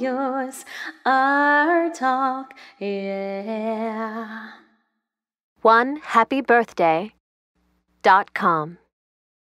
yours, our talk, yeah. One happy birthday dot com.